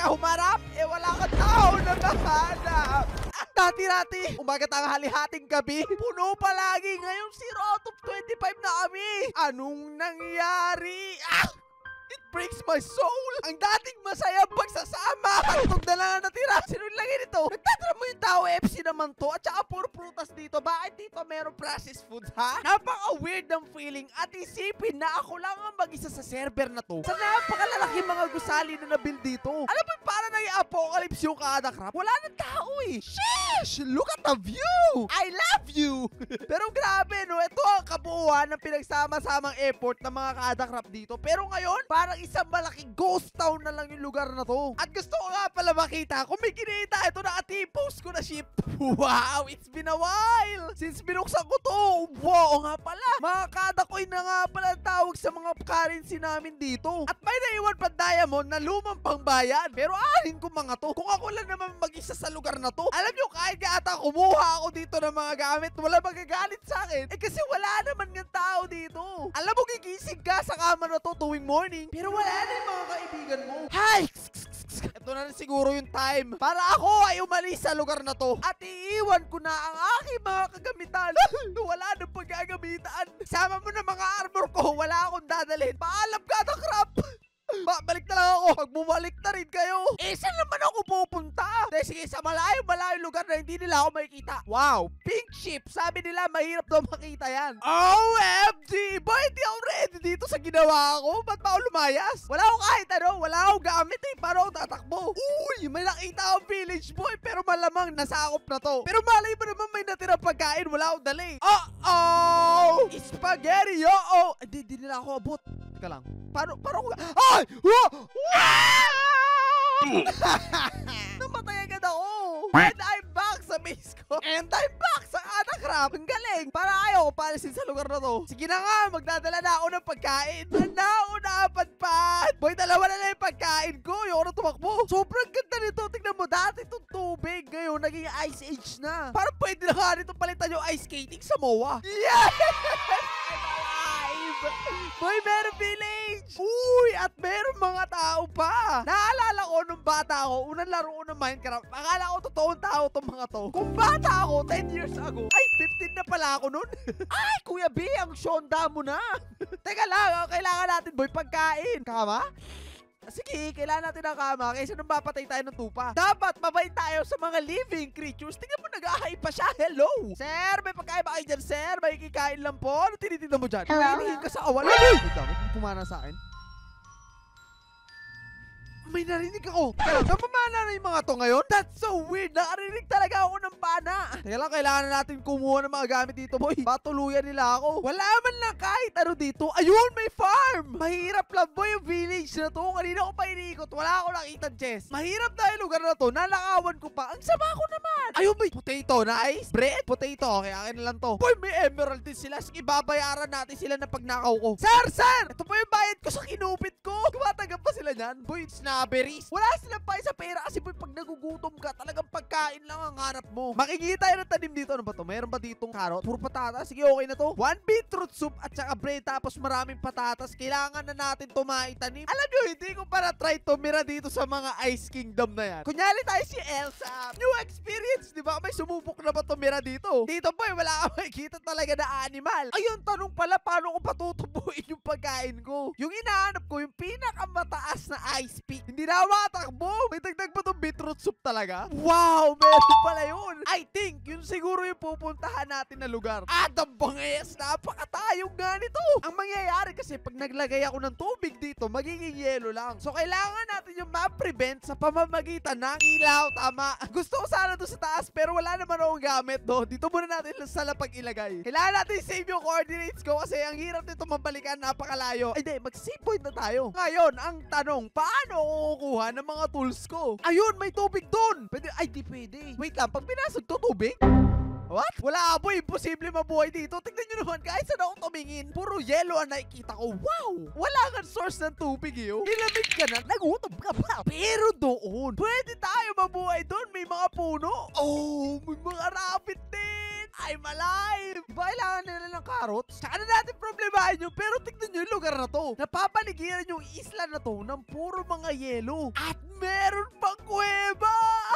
ka humarap, eh wala ka tao na kahanap. Ang dati-dati, umaga tanghali hating gabi, puno palagi. Ngayon 0 out of 25 na kami. Anong nangyari? Ah! Breaks my soul! Ang dating masayang pagsasama! Hantog na lang ang natira! Sino yung lagay nito? Nagtatrap mo yung tao FC naman to at saka puro prutas dito. Bakit dito meron processed foods, ha? Napaka-weird ng feeling at isipin na ako lang ang mag-isa sa server na to. Sa napakalalaki mga gusali na nabuild dito. Alam mo, para na yung kada crap. Wala nang tao eh. Sheesh! Look at the view! I love you! Pero grabe, no? Ito ang kabuuan ng pinagsama-samang effort ng mga kada crap dito. Pero ngayon, parang isang malaking ghost town na lang yung lugar na to. At gusto ko nga pala makita kung may kinita. Ito naka-T-post ko na ship. Wow! It's been a while! Since binuksan ko to. Wow! nga pala. Mga kadakoy na nga pala tawag sa mga currency namin dito. At may naiwan pa diamond na lumang pangbayan. Pero anin ko mga to. Kung ako lang naman mag-isa sa lugar na to. Alam nyo, kahit nga ata kumuha ako dito ng mga gamit, wala magagalit sa akin. Eh kasi wala naman ng tao dito. Alam mo, gigising ka sa kama na to tuwing morning. Pero wala na yung mga kaibigan mo. Hi! Ito na rin siguro yung time para ako ay umalis sa lugar na to at iiwan ko na ang aking mga kagamitan. wala nang pagkagamitan. Sama mo na mga armor ko, wala akong dadalhin. Paalam ka na crap! Ba, balik na lang ako. Pag bumalik na rin kayo. Eh, saan naman ako pupunta? Dahil sige, sa malayo, malayo na hindi nila ako makikita. Wow, pink ship. Sabi nila, mahirap daw makita yan. OMG! Ba, hindi ako ready dito sa ginawa ko. Ba't ba ako lumayas? Wala akong kahit ano. Wala akong gamit eh. Paano ako tatakbo? Uy, may nakita akong village boy. Pero malamang nasakop na to. Pero malay mo naman may natirang pagkain. Wala akong dali. Uh-oh! Spaghetti! Uh-oh! Hindi, hindi nila ako abot. Teka lang. Paano, paano ko... Ay! Namatay agad ako! And I'm back sa base ko! And I'm back sa Anakrap! Ang galing! Para ayaw ko palisin sa lugar na to. Sige na nga, magdadala na ako ng pagkain. Nauna, padpad! Boy, dalawa na lang yung pagkain ko. Yung na tumakbo. Sobrang ganda nito. Tingnan mo, dati itong tubig. Ngayon, naging ice age na. Parang pwede na nga nito palitan yung ice skating sa MOA. Yes! Boy, meron village! Uy, at meron mga tao pa! Naalala ko nung bata ako, unang laro ko ng Minecraft, akala ko totoong tao tong mga to. Kung bata ako, 10 years ago, ay, 15 na pala ako nun. ay, Kuya B, ang shonda mo na. Teka lang, oh, kailangan natin, boy, pagkain. Kama? Sige, kailangan natin ng kama kaysa nung mapatay tayo ng tupa. Dapat mabait tayo sa mga living creatures. Tingnan mo, nag-ahay pa siya. Hello! Sir, may pagkain ba kayo dyan, sir? May kikain lang po. Ano tinitignan mo dyan? Hello? Hinihingin ka sa kawalan. Wait lang, may pumana sa akin. May narinig ako. Lang, napamana na yung mga to ngayon? That's so weird. Nakarinig talaga ako ng pana. Teka lang, kailangan na natin kumuha ng mga gamit dito, boy. Patuluyan nila ako. Wala man lang kahit ano dito. Ayun, may farm. Mahirap lang, boy, yung village na to. Kanina ko pa iniikot. Wala ako nakita chest. Mahirap na yung lugar na to. Nalakawan ko pa. Ang sama ko naman. Ayun, may potato. Nice. Bread, potato. Okay, akin na lang to. Boy, may emerald din sila. Sige, babayaran natin sila na pagnakaw ko. Sir, sir! Ito po yung bayad ko sa kinupit ko. Kumatanggap pa sila niyan. Boy, snabberries. Wala silang pa sa pera kasi boy, pag nagugutom ka, talagang pagkain lang ang hanap mo. Makikita tayo ng tanim dito. Ano ba to? Mayroon ba ditong carrot? Puro patatas. Sige, okay na to. One beetroot soup at saka bread tapos maraming patatas. Kailangan na natin to maitanim. Alam nyo, hindi ko para try tumira dito sa mga Ice Kingdom na yan. Kunyari tayo si Elsa. New experience, di ba? May sumubok na ba tumira dito? Dito boy, wala ka makikita talaga na animal. Ayun, tanong pala, paano ko patutubuin yung pagkain ko? Yung inaanap ko, yung pinakamataas na ice peak. Hindi na ako makatakbo. May dagdag pa tong beetroot soup talaga. Wow, meron pala yun. I think, yun siguro yung pupuntahan natin na lugar. Adam Bangayas, napakatayong nga nito. Ang mangyayari kasi pag naglagay ako ng tubig dito, magiging yelo lang. So, kailangan natin yung ma-prevent sa pamamagitan ng ilaw. Tama. Gusto ko sana doon sa taas, pero wala naman akong gamit do. Dito muna natin sa lapag ilagay. Kailangan natin save yung coordinates ko kasi ang hirap nito mabalikan napakalayo. Ay, di, mag-save point na tayo. Ngayon, ang tanong, paano kukuha ng mga tools ko? Ayun, may tubig doon. Pwede, ay, di pwede. Wait lang, pag pinasok to tubig, What? Wala boy, imposible mabuhay dito. Tignan nyo naman guys, saan ako tumingin? Puro yellow ang nakikita ko. Wow! Wala kang source ng tubig yun. Nilamig ka na, nagutom ka pa. Pero doon, pwede tayo mabuhay doon. May mga puno. Oh, may mga rabbit din. I'm alive! Di ba kailangan nila ng carrots? Saka na natin problemahin yun, pero tignan nyo yung lugar na to. Napapaligiran yung isla na to ng puro mga yelo. At meron pang kuweba!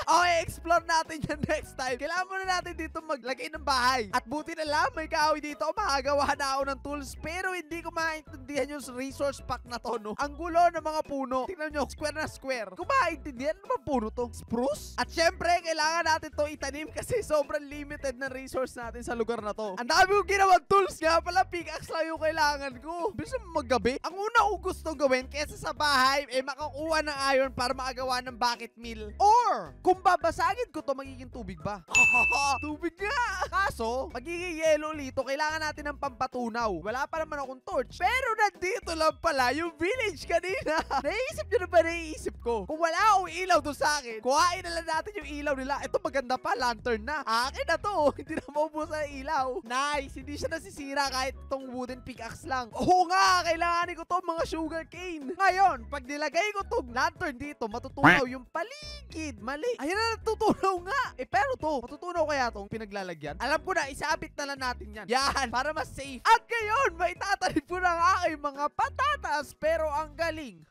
Okay, explore natin yan next time. Kailangan muna natin dito maglagay ng bahay. At buti na lang, may kahoy dito. Makagawa na ako ng tools. Pero hindi ko maintindihan yung resource pack na to, no? Ang gulo ng mga puno. Tingnan nyo, square na square. Kung maintindihan, ano ba puno to? Spruce? At syempre, kailangan natin to itanim kasi sobrang limited na resource natin sa lugar na to. Ang dami kong ginawang tools nga pala, pickaxe lang yung kailangan ko. Bisa maggabi. Ang una kong gustong gawin, kesa sa bahay, eh makakuha ng iron para makagawa ng bucket mill. Or, kung babasagin ko to, magiging tubig ba? tubig nga! Kaso, magiging yellow lito, kailangan natin ng pampatunaw. Wala pa naman akong torch. Pero nandito lang pala yung village kanina. Naisip nyo na ba naiisip ko? Kung wala akong ilaw doon sa akin, kuhain na lang natin yung ilaw nila. Ito maganda pa, lantern na. Akin na to. Hindi na maubusan ang ilaw. Nice. Hindi siya nasisira kahit itong wooden pickaxe lang. Oo nga, kailanganin ko to mga sugar cane. Ngayon, pag nilagay ko tong lantern dito, matutunaw yung paligid. Mali. Ayan na natutunaw nga. Eh pero to, matutunaw kaya tong pinaglalagyan? Alam ko na, isabit na lang natin yan. Yan, para mas safe. At ngayon, may tatanim ko ng aking mga patatas. Pero ang galing.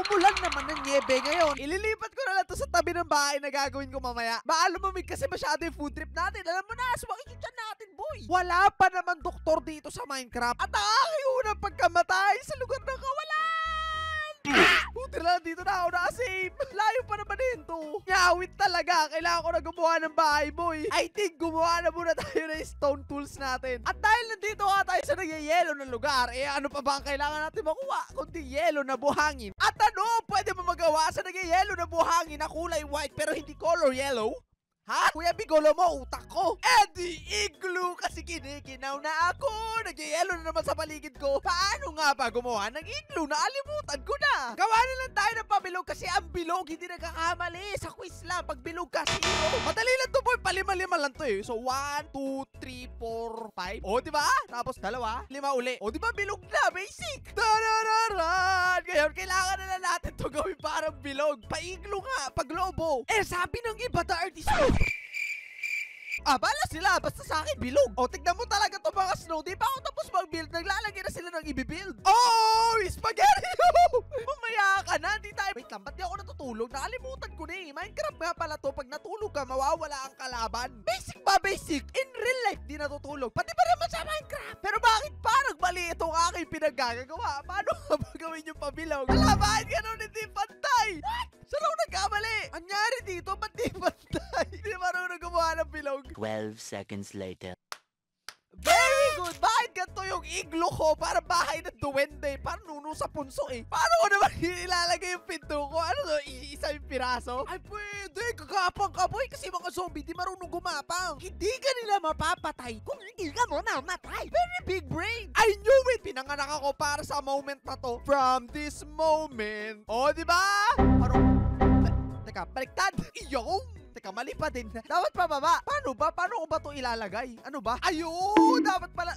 Umulan naman ng niebe ngayon. Ililipat ko na lang to sa tabi ng bahay na gagawin ko mamaya. Baka lumamig kasi masyado yung food trip natin. Alam mo na, tiyan natin, boy. Wala pa naman doktor dito sa Minecraft. At ang aking unang pagkamatay sa lugar ng kawalan. Buti na lang dito na ako nakasave. Layo pa naman din to. Nyawit talaga. Kailangan ko na gumawa ng bahay, boy. I think gumawa na muna tayo ng stone tools natin. At dahil nandito nga tayo sa nagyayelo na lugar, eh ano pa ba ang kailangan natin makuha? Kundi yelo na buhangin. At ano, pwede mo magawa sa nagyayelo na buhangin na kulay white pero hindi color yellow? Ha? Kuya Bigolo mo, utak ko. Di igloo kasi kinikinaw na ako. Nagyayelo na naman sa paligid ko. Paano nga ba gumawa ng igloo? Naalimutan ko na. Gawa na lang tayo ng pabilog kasi ang bilog hindi nagkakamali. Sa quiz lang, pag bilog ka, zero. Madali lang to boy, palima-lima lang to eh. So 1, 2, 3, 4, 5. O, di ba? Tapos dalawa, lima uli. O, di ba bilog na? Basic. Tarararan! Ngayon, kailangan na lang natin to gawin parang bilog. Paiglo nga, paglobo. Eh, sabi ng iba, the artist Ah, bala sila. Basta sa akin, bilog. O, tignan mo talaga to mga snow. Di pa ako tapos mag-build. Naglalagay na sila ng ibibuild. Oh, spaghetti! Mamaya ka na. Di tayo. Wait lang, ba't di ako natutulog? Nakalimutan ko na eh. Minecraft nga pala to. Pag natulog ka, mawawala ang kalaban. Basic ba, basic? In real life, di natutulog. Pati ba naman sa Minecraft? Pero bakit parang mali itong aking pinaggagawa? Paano nga ba gawin yung pabilog? Wala, bakit ganun hindi pantay? What? Saan ako nagkamali? Anyari dito, ba't di pantay? Hindi marunong gumawa ng bilog. 12 seconds later. Very good! Bakit ganito yung iglo ko? Para bahay ng duwende. Parang nuno sa punso eh. Paano ko naman ilalagay yung pinto ko? Ano to? Iisa yung piraso? Ay pwede! Kagapang ka boy! Kasi mga zombie di marunong gumapang. Hindi ka nila mapapatay kung hindi ka mo namatay. Very big brain! I knew it! Pinanganak ako para sa moment na to. From this moment. O, di ba? Parang... Teka, baliktad! Iyong! Teka, mali pa din. Dapat pa baba. Paano ba? Paano ko ba to ilalagay? Ano ba? Ayun! Dapat pala...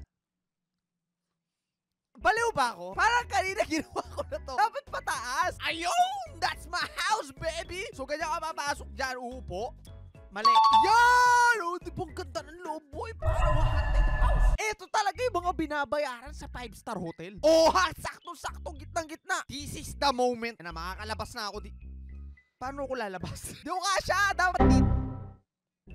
Baliw ba ako? Parang kanina ginawa ko na to. Dapat pataas. Ayun! That's my house, baby! So, ganyan ka papasok dyan. Uupo. Mali. Yan! Oh, di ba ang ganda ng loob, boy? Parang haunted house. Ito talaga yung mga binabayaran sa 5-star hotel. Oh, ha! Sakto-sakto, gitnang-gitna. This is the moment na makakalabas na ako di... Paano ko lalabas? di ko kasha! Dapat dito.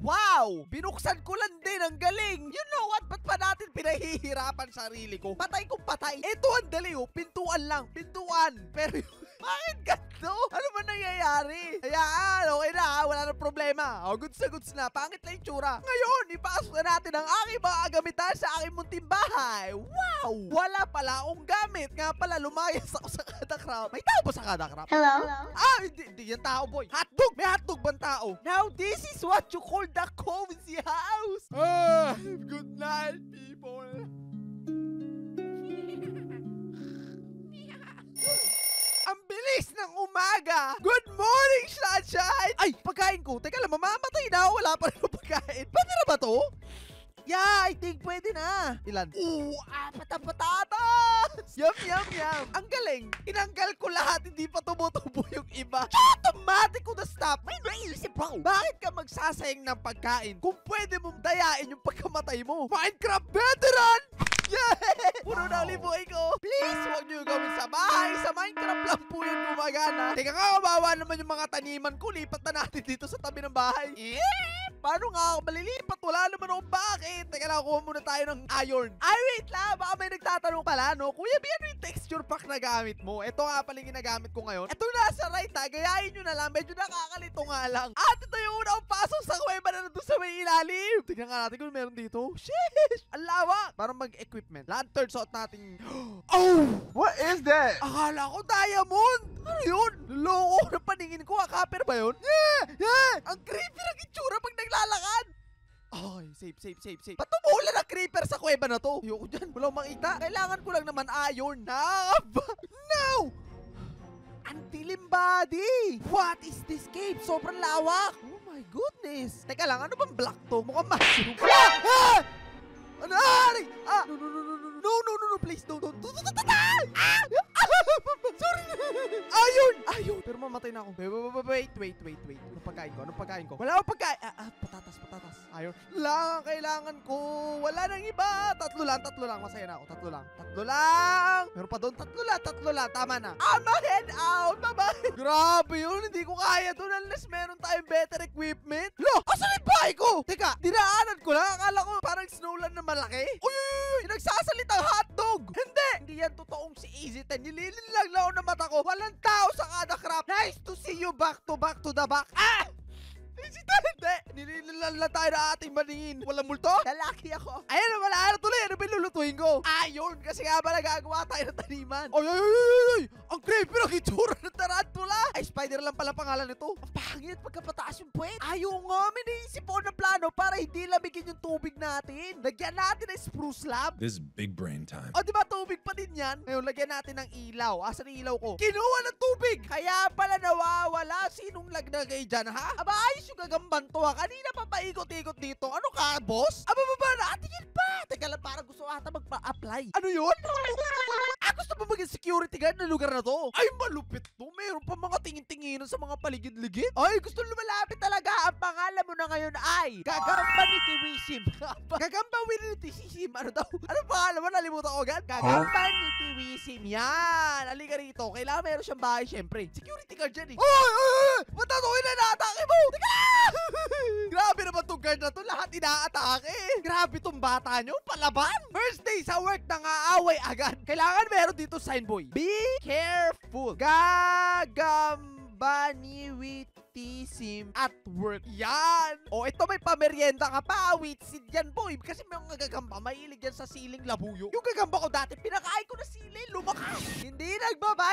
Wow! Binuksan ko lang din. Ang galing. You know what? Ba't pa natin pinahihirapan sarili ko? Patay kong patay. Ito ang dali oh. Pintuan lang. Pintuan. Pero bakit ganito? Ano ba nangyayari? Ayan, okay na ha. Wala na problema. O, goods na goods na. Pangit na yung tsura. Ngayon, ipasok na natin ang aking mga gamitan sa aking munting bahay. Wow! Wala pala akong gamit. Nga pala, lumayas ako sa kada crowd. May tao ba sa kada crowd? Hello? Ah, hindi, hindi yan tao, boy. Hotdog! May hotdog bang tao? Now, this is what you call the cozy house. Ah, good night, people. Ang bilis ng umaga! Good morning, sunshine! Ay, pagkain ko. Teka lang, mamamatay na. Wala pa rin pagkain. Pwede na ba to? Yeah, I think pwede na. Ilan? Oo, apat na patatas! Yum, yum, yum. Ang galing. Tinanggal ko lahat, hindi pa tumutubo yung iba. Automatic ko na stop. May naisip ako. Bakit ka magsasayang ng pagkain kung pwede mong dayain yung pagkamatay mo? Minecraft veteran! Yeah! Puro na ulit buhay ko. Please, huwag niyo gawin sa bahay. Sa Minecraft lang po yun gumagana. Teka nga, kawawa naman yung mga taniman ko. Lipat na natin dito sa tabi ng bahay. Eh, paano nga ako malilipat? Wala naman akong bakit. Teka lang, kuha muna tayo ng iron. Ay, wait lang. Baka may nagtatanong pala, no? Kuya, B, ano yung texture pack na gamit mo? Ito nga pala yung ginagamit ko ngayon. Ito nasa right, ha? Gayahin nyo na lang. Medyo nakakalito nga lang. At ito yung unang pasok sa kuweba na nandun sa may ilalim. Tignan nga natin kung meron dito. Sheesh! Ang lawa! Parang mag-equipment. Lantern, suot natin. Oh! What is that? Akala ko diamond! Ano yun? Loko na paningin ko. Ah, copper ba yun? Yeah! Yeah! Ang creepy ng itsura pag naglalakad! Okay, safe, safe, safe, safe. Ba't tumulan ng creeper sa kuweba na to? Ayoko dyan. Walang makita. Kailangan ko lang naman iron. Nakakaba. No! Ang dilim body! What is this cave? Sobrang lawak! Oh my goodness! Teka lang, ano bang block to? Mukhang mushroom. Ah! Ah! Ano? Ari! Ah! No, no, no, no, no, no, no, no, no, please, no, no. Ah! Sorry! Ayun! Ayun! Pero mamatay na ako. Wait, wait, wait, wait, wait, wait, wait. Anong pagkain ko? Anong pagkain ko? Wala akong pagkain. Ah, ah, patatas, patatas. Ayun. Lang ang kailangan ko. Wala nang iba. Tatlo lang, tatlo lang. Masaya na ako. Tatlo lang. Tatlo lang. Meron pa doon. Tatlo lang, tatlo lang. Tama na. I'm a head out. Bye-bye. Grabe yun. Hindi ko kaya doon unless meron tayong better equipment. Lo! Asan yung bahay ko? Teka, dinaanan ko lang. Akala ko parang snowland na malaki. Uy, uy, uy. Nagsasalitang hotdog. Hindi. Hindi yan totoong si Easy 10. Nililin lang na mata ko. Walang tao sa kada crap. Nice to see you back to back to the back. Ah! Easy 10. Hindi. Nililin lang tayo na ating maningin. Walang multo? Lalaki ako. Ayun na wala. Ano tuloy? Ano ba yung lulutuin ko? Ayun. Kasi nga ba nagagawa tayo ng taniman. Ay, ay, ay, ay, ay. Ang creepy ng itsura ng tarantula. Ay, spider lang pala pangalan nito. Ang pangit pagkapataas yung puwet. Ayaw nga. May naisip ako na plano para hindi lamigin yung tubig natin. Lagyan natin ng spruce lab. This is big brain time. O, di ba tubig pa din yan? Ngayon, lagyan natin ng ilaw. Asan ang ilaw ko? Kinuha ng tubig! Kaya pala nawawala. Sinong lagnagay dyan, ha? Aba, ayos yung gagamban to, ha? Kanina pa paikot-ikot dito. Ano ka, boss? Aba, baba na. Pa. Teka lang, parang gusto ata magpa-apply. Ano yun? Ah, gusto mo maging security guard na lugar na to? Ay, malupit to. Meron pa mga tingin-tinginan sa mga paligid-ligid. Ay, gusto lumalapit talaga. Ang pangalan mo na ngayon ay Gagamba ni Tiwisim. Gagamba ni Tiwisim. Ano daw? Ano pangalan mo? Nalimutan ko agad. Gagamba ni Tiwisim. Yan. Halika rito. Kailangan meron siyang bahay, syempre. Security guard dyan eh. Oy! Oy! Oy! Ba't natuloy na naatake mo? Teka! Grabe naman tong guard na to. Lahat inaatake. Grabe tong bata nyo. Palaban. First day sa work, nangaaway agad. Kailangan meron dito sign boy. Be careful. Gagamba ni witisim at work. Yan. O, ito may pamerienda ka pa. Witsid yan, boy. Kasi may mga gagamba. Mahilig yan sa siling labuyo. Yung gagamba ko dati, pinakain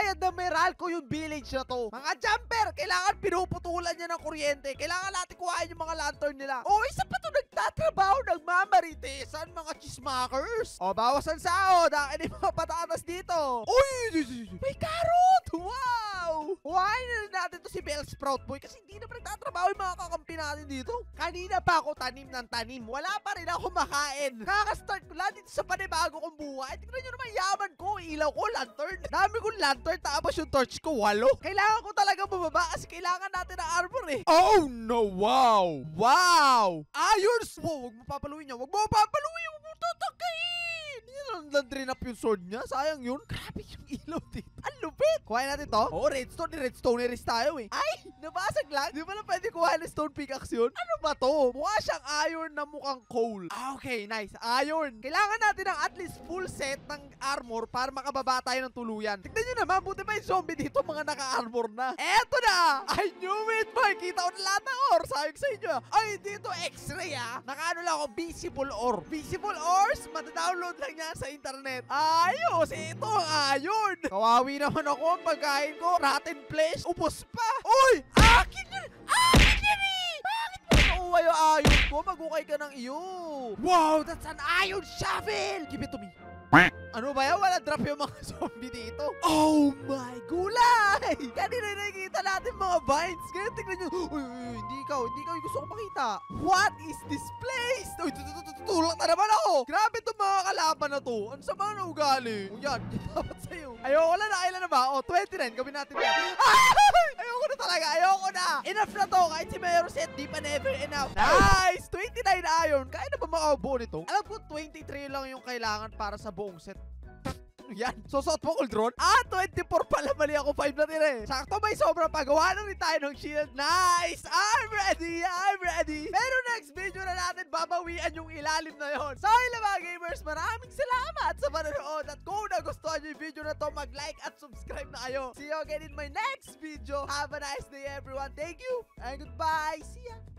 nagbabayad ng Meralco yung village na to. Mga jumper, kailangan pinuputulan niya ng kuryente. Kailangan natin kuhain yung mga lantern nila. O, isa pa to nagtatrabaho ng mamaritesan, mga chismakers. O, bawasan sahod. Akin yung mga patatas dito. Uy! May carrot! Wow! Why na natin to si Bell Sprout Boy? Kasi hindi na nagtatrabaho yung mga kakampi natin dito. Kanina pa ako tanim ng tanim. Wala pa rin ako makain. Kakastart ko lang dito sa panibago kong buhay. Tingnan nyo naman yaman ko. Ilaw ko, lantern. Dami kong lantern tapos yung torch ko, walo. Kailangan ko talaga bumaba kasi kailangan natin ng armor eh. Oh no, wow! Wow! Yes! Wow, huwag mo papaluin niya. Huwag mo papaluin! Huwag tatakain. Yan landrin up yung sword niya. Sayang yun. Grabe yung ilaw dito. Ang lupit. Kuhain natin to. Oh, redstone. Ni redstoneeris tayo eh. Ay, nabasag lang. Di ba na pwede kuhain ng stone pickaxe yun? Ano ba to? Mukha siyang iron na mukhang coal. Ah, okay. Nice. Iron. Kailangan natin ng at least full set ng armor para makababa tayo ng tuluyan. Tignan nyo naman. Buti pa yung zombie dito mga naka-armor na. Eto na. I knew it. Makikita ko na lahat ng ore. Ko sa inyo. Ay, dito x-ray ah. Nakaano lang ako. Visible ore. Visible ores. Matadownload lang yan sa internet. Ayos. Ito ang iron. Kawawi naman ako. Ang pagkain ko. Rotten flesh. Ubos pa. Uy! Akin yan! Akin yan eh! Bakit mo nakuha yung iron ko, magukay ka ng iyo. Wow, that's an iron shovel! Give it to me. Ano ba yan? Wala drop yung mga zombie dito. Oh my gulay! Kanina nakikita natin mga vines. Ngayon tignan nyo. Uy, uy, hindi ikaw. Hindi ikaw gusto ko makita. What is this place? Uy, tutulak na naman ako. Grabe itong mga kalaban na to. Ano sa mga naugali? O yan dapat sa'yo. Ayoko na na. Kailan na ba? O, 29. Gawin natin yan. Ay! Ayoko na talaga. Ayoko na. Enough na to. Kahit si Mayor said, di pa never enough. Nice! 29 iron. Kaya na ba makabuo nito? Alam ko, 23 lang yung kailangan para sa buong set. Yan. Susot mo, Uldron? Ah, 24 pala. Mali ako. 5 na tira eh. Sakto may sobrang pagawa na rin tayo ng shield. Nice! I'm ready! I'm ready! Pero next video na natin babawian yung ilalim na yon. So, yun mga gamers. Maraming salamat sa panonood. At kung nagustuhan nyo yung video na to, mag-like at subscribe na kayo. See you again in my next video. Have a nice day, everyone. Thank you and goodbye. See ya!